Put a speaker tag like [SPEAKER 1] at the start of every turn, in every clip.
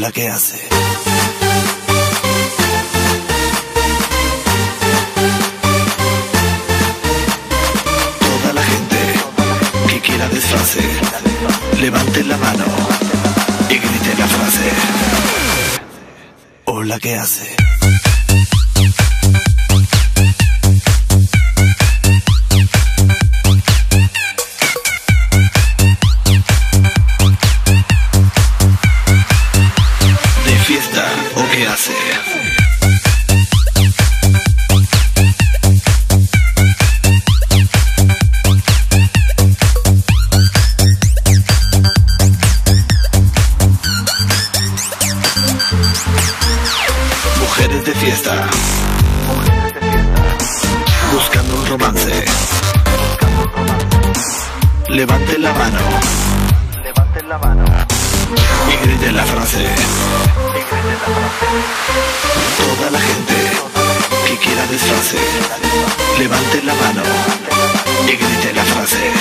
[SPEAKER 1] Hola, ¿qué hace? Toda la gente que quiera disfrace, levante la mano y grite la frase. Hola, ¿qué hace? O qué hace? Mujeres de fiesta. Buscando un romance. Levanten la mano
[SPEAKER 2] Levanten la mano.
[SPEAKER 1] y griten la frase.
[SPEAKER 2] La
[SPEAKER 1] mano y grite la frase.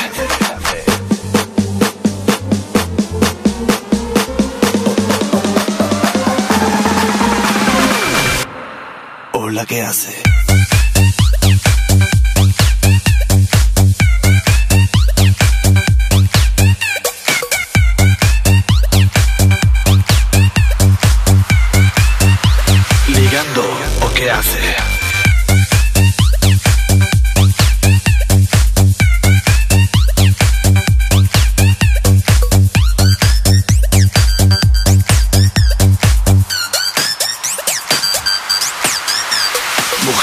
[SPEAKER 1] Hola, ¿qué hace? Ligando o qué hace?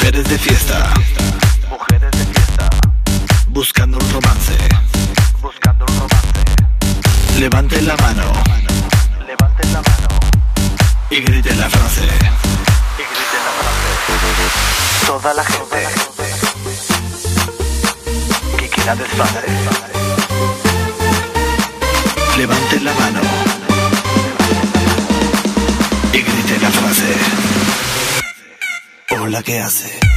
[SPEAKER 1] Mujeres de fiesta,
[SPEAKER 2] Mujeres de fiesta.
[SPEAKER 1] buscando un romance.
[SPEAKER 2] Buscando un romance.
[SPEAKER 1] Levanten la mano
[SPEAKER 2] Levanten la mano.
[SPEAKER 1] y griten la frase.
[SPEAKER 2] Y griten la frase. Toda la gente que quiera disfrace.
[SPEAKER 1] Levanten la mano con la que hace.